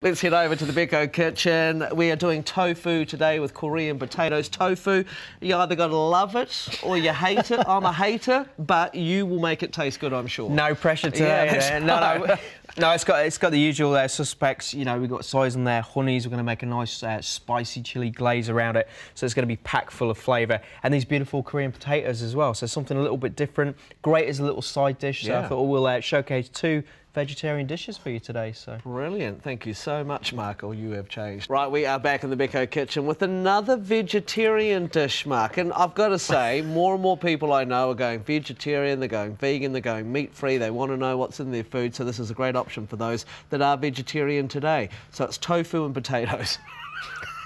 Let's head over to the Beko kitchen. We are doing tofu today with Korean potatoes. Tofu, you either got to love it or you hate it. I'm a hater, but you will make it taste good, I'm sure. No pressure today. Yeah, no, no, no, it's got it's got the usual uh, suspects. You know, we've got soys in there, honeys. We're going to make a nice uh, spicy chili glaze around it, so it's going to be packed full of flavour. And these beautiful Korean potatoes as well. So something a little bit different. Great as a little side dish. So Yeah. I thought we'll uh, showcase two vegetarian dishes for you today. So. Brilliant. Thank you so much, Mark. Oh, you have changed. Right, we are back in the Beko kitchen with another vegetarian dish, Mark. And I've got to say, more and more people I know are going vegetarian, they're going vegan, they're going meat free. They want to know what's in their food. So this is a great option for those that are vegetarian today. So it's tofu and potatoes.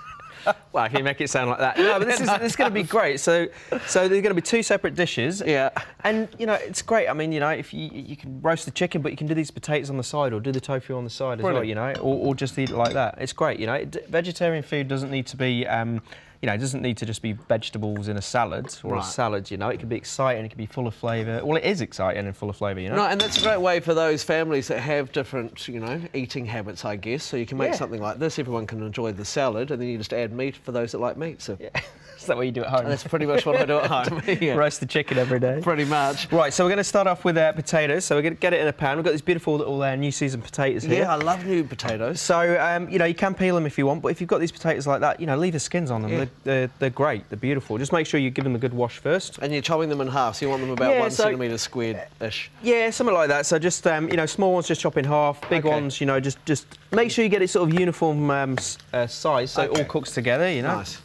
Well, if you make it sound like that. No, but this is, this is going to be great. So, so there's going to be two separate dishes. Yeah. And, you know, it's great. I mean, you know, if you, you can roast the chicken, but you can do these potatoes on the side or do the tofu on the side as well, you know, or, or just eat it like that. It's great, you know. Vegetarian food doesn't need to be, um, you know, it doesn't need to just be vegetables in a salad or Right. a salad, you know. It can be exciting, it can be full of flavour. Well, it is exciting and full of flavour, you know. No, and that's a great way for those families that have different, you know, eating habits, I guess. So you can make Yeah. something like this. Everyone can enjoy the salad, and then you just add meat for those that like meat. So Yeah. is that what you do at home? that's pretty much what I do at home. yeah. Roast the chicken every day. Pretty much. Right, so we're going to start off with our potatoes. So we're going to get it in a pan. We've got these beautiful little uh, new season potatoes here. Yeah, I love new potatoes. So, um, you know, you can peel them if you want, but if you've got these potatoes like that, you know, leave the skins on them. Yeah. They're, they're, they're great, they're beautiful. Just make sure you give them a good wash first. And you're chopping them in half, so you want them about Yeah, one so- centimetre squared-ish. Yeah, something like that. So just, um, you know, small ones just chop in half, big Okay. ones, you know, just just make sure you get it sort of uniform um, uh, size so it all cooks together, you know. Nice.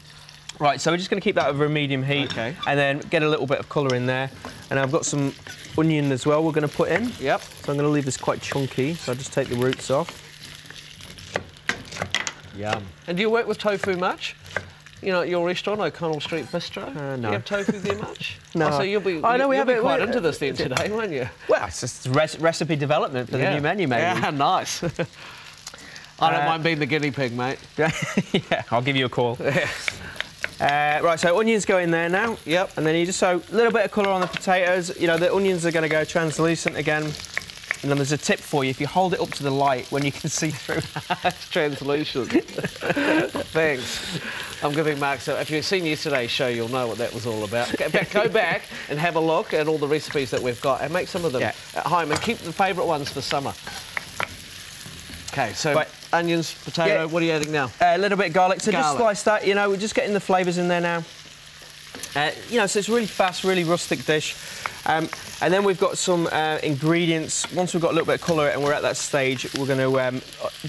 Right, so we're just going to keep that over a medium heat Okay. and then get a little bit of colour in there. And I've got some onion as well we're going to put in. Yep. So I'm going to leave this quite chunky, so I'll just take the roots off. Yum. And do you work with tofu much? You know, at your restaurant, O'Connell Street Bistro? Uh, no. you have tofu there much? No. Oh, so you'll be, I know we have it- quite into this then today, won't you? Well, it's just recipe development for the new menu, maybe. Yeah, nice. I don't Uh, mind being the guinea pig, mate. yeah, I'll give you a call. Uh, right, so onions go in there now. Yep. And then you just so a little bit of colour on the potatoes. You know, the onions are going to go translucent again. And then there's a tip for you. If you hold it up to the light when you can see through. It's translucent. Thanks. I'm giving Mark, so if you've seen yesterday's show, you'll know what that was all about. Go back, go back and have a look at all the recipes that we've got and make some of them Yeah. at home and keep the favourite ones for summer. Okay, so onions, potato, Yeah. what are you adding now? a little bit of garlic. So Garlic. just slice that. You know, we're just getting the flavours in there now. Uh, you know, so it's really fast, really rustic dish. Um, and then we've got some uh, ingredients. Once we've got a little bit of colour and we're at that stage, we're going to um,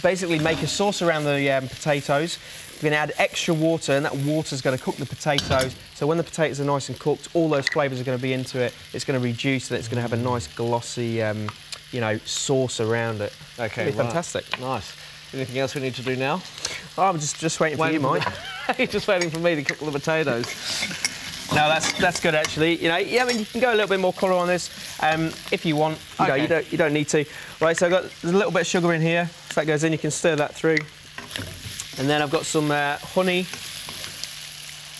basically make a sauce around the um, potatoes. We're going to add extra water, and that water is going to cook the potatoes. So when the potatoes are nice and cooked, all those flavours are going to be into it. It's going to reduce, and it's going to have a nice glossy, um, you know, sauce around it. Okay, It'll be fantastic. Nice. Anything else we need to do now? Oh, I'm just just waiting for you, Mike. You're just waiting for me to cook the potatoes. No, that's that's good actually. You know, yeah, I mean, you can go a little bit more colour on this um, if you want. You know, Okay. you don't you don't need to. Right, so I've got there's a little bit of sugar in here. So that goes in. You can stir that through, and then I've got some uh, honey.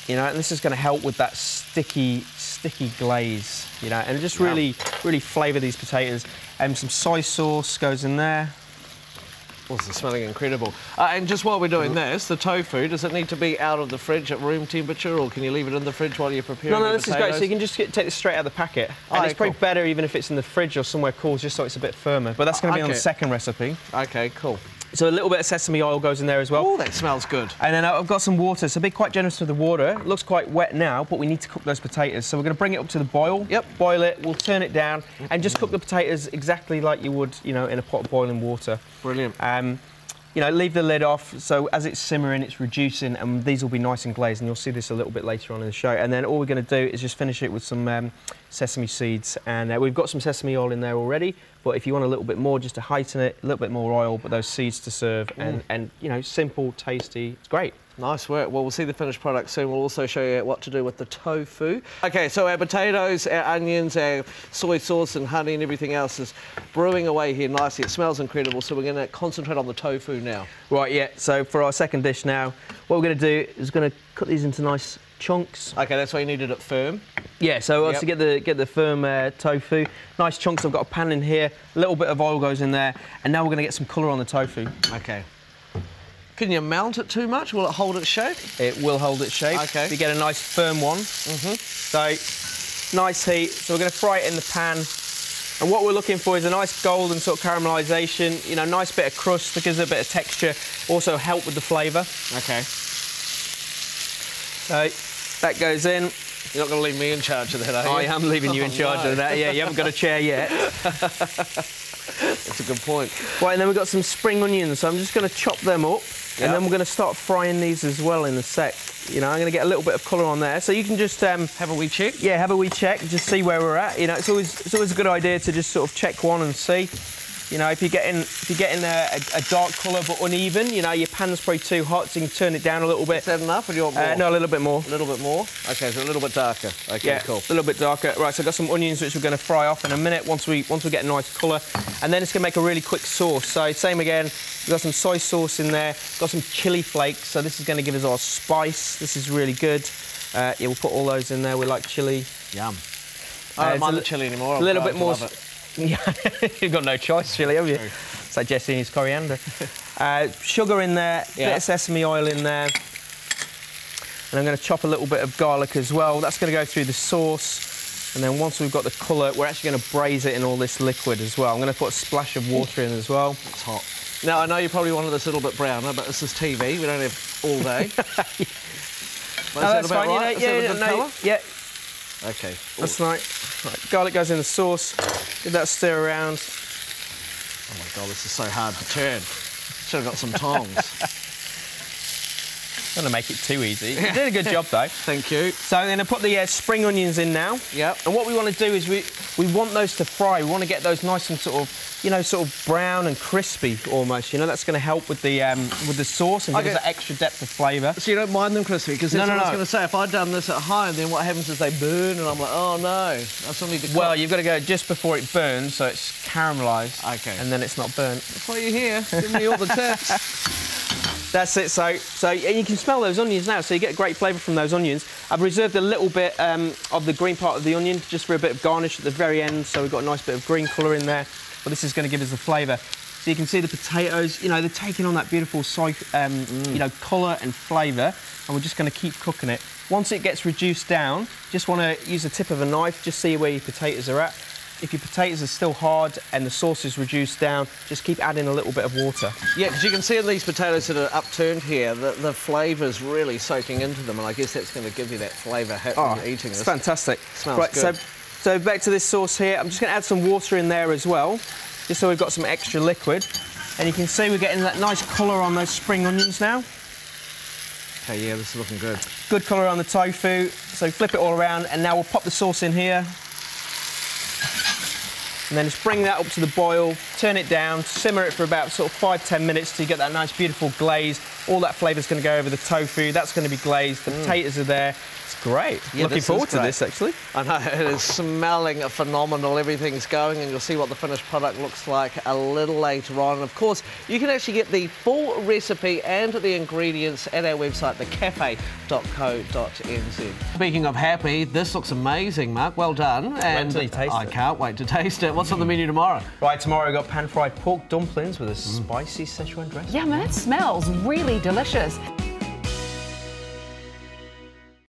You know, and this is going to help with that sticky sticky glaze. You know, and just really really flavour these potatoes. And some soy sauce goes in there. Oh, is smelling incredible. Uh, and just while we're doing this, the tofu, does it need to be out of the fridge at room temperature or can you leave it in the fridge while you're preparing No, no, this is great. So you can just get, take this straight out of the packet. And it's probably cool. better even if it's in the fridge or somewhere cool, just so it's a bit firmer. But that's going to be on the second recipe. Okay, cool. So a little bit of sesame oil goes in there as well. Oh, that smells good. And then I've got some water, so be quite generous with the water. It looks quite wet now, but we need to cook those potatoes. So we're going to bring it up to the boil. Yep. Boil it, we'll turn it down, and just cook the potatoes exactly like you would, you know, in a pot of boiling water. Brilliant. Um, you know, leave the lid off, so as it's simmering, it's reducing, and these will be nice and glazed, and you'll see this a little bit later on in the show. And then all we're going to do is just finish it with some um, sesame seeds, and uh, we've got some sesame oil in there already, but if you want a little bit more, just to heighten it, a little bit more oil, but those seeds to serve, and, and you know, simple, tasty, it's great. Nice work. Well, we'll see the finished product soon. We'll also show you what to do with the tofu. Okay, so our potatoes, our onions, our soy sauce and honey and everything else is brewing away here nicely. It smells incredible, so we're going to concentrate on the tofu now. Right, yeah, so for our second dish now, what we're going to do is going to cut these into nice chunks. Okay, that's why you needed it firm. Yeah, so Yep. to get the get the firm uh, tofu, nice chunks. I've got a pan in here, a little bit of oil goes in there, and now we're going to get some colour on the tofu. Okay. Can you mount it too much? Will it hold its shape? It will hold its shape. Okay. You get a nice firm one. Mm-hmm. So nice heat. So we're going to fry it in the pan. And what we're looking for is a nice golden sort of caramelisation, you know, nice bit of crust that gives it a bit of texture, also help with the flavour. Okay. So that goes in. You're not going to leave me in charge of that, are you? I am leaving you in Oh, charge no. of that. Yeah, you haven't got a chair yet. That's a good point. Right, and then we've got some spring onions, so I'm just going to chop them up, Yeah. and then we're going to start frying these as well in a sec. You know, I'm going to get a little bit of colour on there, so you can just, um, Have a wee check. yeah, have a wee check, just see where we're at. You know, it's always it's always a good idea to just sort of check one and see. You know, if you're getting if you're getting a, a, a dark colour but uneven, you know, your pan's probably too hot, so you can turn it down a little bit. Is that enough, or do you want more? Uh, no, a little bit more. A little bit more? Okay, so a little bit darker. Okay, Yeah, cool. a little bit darker. Right, so I've got some onions which we're going to fry off in a minute once we once we get a nice colour, and then it's going to make a really quick sauce. So same again, we've got some soy sauce in there, got some chili flakes. So this is going to give us our spice. This is really good. Uh, yeah, we'll put all those in there. We like chili. Yum. Uh, I don't it's mind the chili anymore. A little bit more. Yeah, you've got no choice, really, have you? It's like Jesse and his coriander. uh, sugar in there, Yeah. bit of sesame oil in there. And I'm going to chop a little bit of garlic as well. That's going to go through the sauce. And then once we've got the colour, we're actually going to braise it in all this liquid as well. I'm going to put a splash of water in as well. It's hot. Now, I know you probably wanted this a little bit browner, but this is TV. We don't have all day. But No, that's fine. you know, yeah, that a good no, yeah, Okay. that's right. right. Garlic goes in the sauce. Give that a stir around. Oh my god, this is so hard to turn. Should have got some tongs. Want to make it too easy. You did a good job though. Thank you. So I'm going to put the uh, spring onions in now. Yep. And what we want to do is we we want those to fry. We want to get those nice and sort of you know sort of brown and crispy almost. You know that's going to help with the um, with the sauce and give Okay. us that extra depth of flavour. So you don't mind them crispy? Because No, that's no, what I was going to say. If I'd done this at home, then what happens is they burn, and I'm like, oh no, I still need to cook. Well, you've got to go just before it burns, so it's caramelised. Okay. And then it's not burnt. That's why you're here. Give me all the tips. That's it. So, so you can smell those onions now. So you get a great flavour from those onions. I've reserved a little bit um, of the green part of the onion just for a bit of garnish at the very end. So we've got a nice bit of green colour in there. But this is going to give us the flavour. So you can see the potatoes. You know they're taking on that beautiful um, you know, colour and flavour. And we're just going to keep cooking it. Once it gets reduced down, just want to use the tip of a knife. Just see where your potatoes are at. If your potatoes are still hard and the sauce is reduced down, just keep adding a little bit of water. Yeah, because you can see in these potatoes that are upturned here, the, the flavour's really soaking into them, and I guess that's going to give you that flavour hit when oh, you're eating it's this. fantastic. Smells right, good. so so back to this sauce here. I'm just going to add some water in there as well, just so we've got some extra liquid. And you can see we're getting that nice colour on those spring onions now. Okay, yeah, this is looking good. Good colour on the tofu. So flip it all around, and now we'll pop the sauce in here. And then just bring that up to the boil, turn it down, simmer it for about sort of five, ten minutes till you get that nice, beautiful glaze. All that flavour's going to go over the tofu. That's going to be glazed. The potatoes are there. It's great. Yeah, Looking this is forward to this, actually. I know, it is smelling phenomenal. Everything's going, and you'll see what the finished product looks like a little later on. And of course, you can actually get the full recipe and the ingredients at our website, thecafe.co.nz. Speaking of happy, this looks amazing, Mark. Well done. And till you taste I it. can't wait to taste it. What's on the menu tomorrow? Right, tomorrow we've got pan-fried pork dumplings with a spicy Szechuan dressing. Yeah, man, it smells really delicious.